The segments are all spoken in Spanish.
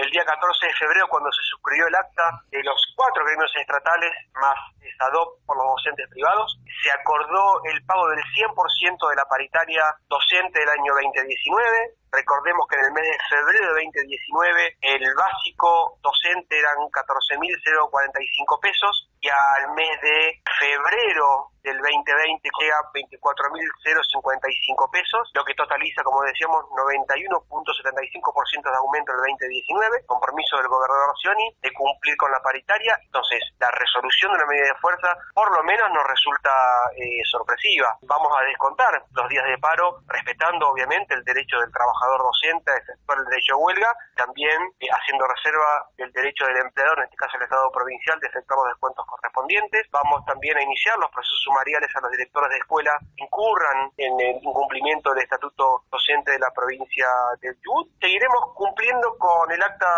el día 14 de febrero cuando se suscribió el acta de los cuatro gremios estatales más SADOP por los docentes privados, se acordó el pago del 100% de la paritaria docente del año 2019, Recordemos que en el mes de febrero de 2019 el básico docente eran 14.045 pesos y al mes de febrero del 2020 llega 24.055 pesos, lo que totaliza, como decíamos, 91.75% de aumento del 2019, compromiso del gobernador Sioni de cumplir con la paritaria. Entonces, la resolución de una medida de fuerza por lo menos nos resulta eh, sorpresiva. Vamos a descontar los días de paro, respetando obviamente el derecho del trabajador docente a efectuar el derecho de huelga, también eh, haciendo reserva del derecho del empleador, en este caso el Estado provincial, de efectuar los descuentos correspondientes. Vamos también a iniciar los procesos sumariales a los directores de escuela incurran en el incumplimiento del estatuto docente de la provincia del Chubut. Seguiremos cumpliendo con el acta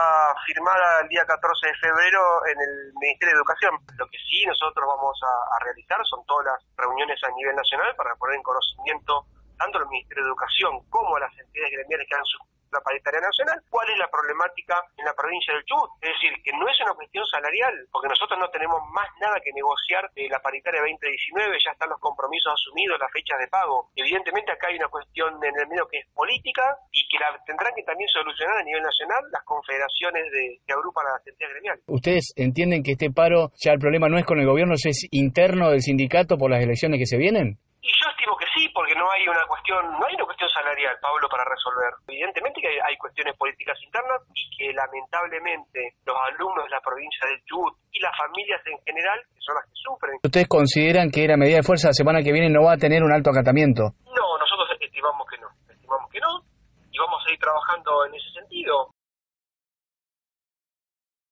firmada el día 14 de febrero en el Ministerio de Educación. Lo que sí nosotros vamos a, realizar son todas las reuniones a nivel nacional para poner en conocimiento tanto al Ministerio de Educación como a las entidades gremiales que han la paritaria nacional, cuál es la problemática en la provincia del Chubut. Es decir, que no es una cuestión salarial, porque nosotros no tenemos más nada que negociar de la paritaria 2019, ya están los compromisos asumidos, las fechas de pago. Evidentemente acá hay una cuestión en el medio que es política y que la tendrán que también solucionar a nivel nacional las confederaciones de, que agrupan a las entidades gremiales. ¿Ustedes entienden que este paro ya el problema no es con el gobierno, es interno del sindicato por las elecciones que se vienen? Y yo estimo que sí, porque no hay una cuestión, no hay una cuestión salarial, Pablo, para resolver. Evidentemente que hay, cuestiones políticas internas y que lamentablemente los alumnos de la provincia del Chubut y las familias en general, que son las que sufren. ¿Ustedes consideran que la medida de fuerza la semana que viene no va a tener un alto acatamiento? No, nosotros estimamos que no, estimamos que no y vamos a ir trabajando en ese sentido.